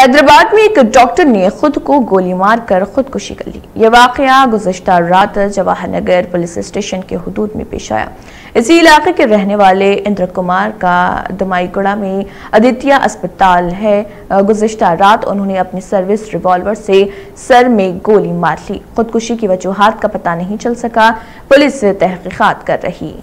हैदराबाद में एक डॉक्टर ने खुद को गोली मारकर खुदकुशी कर ली। ये वाकया गुजशत रात जवाहर नगर पुलिस स्टेशन के हदूद में पेश आया। इसी इलाके के रहने वाले इंद्र कुमार का दमाईगुड़ा में आदित्य अस्पताल है। गुजशत रात उन्होंने अपनी सर्विस रिवॉल्वर से सर में गोली मार ली। खुदकुशी की वजूहत का पता नहीं चल सका। पुलिस तहकीकात कर रही।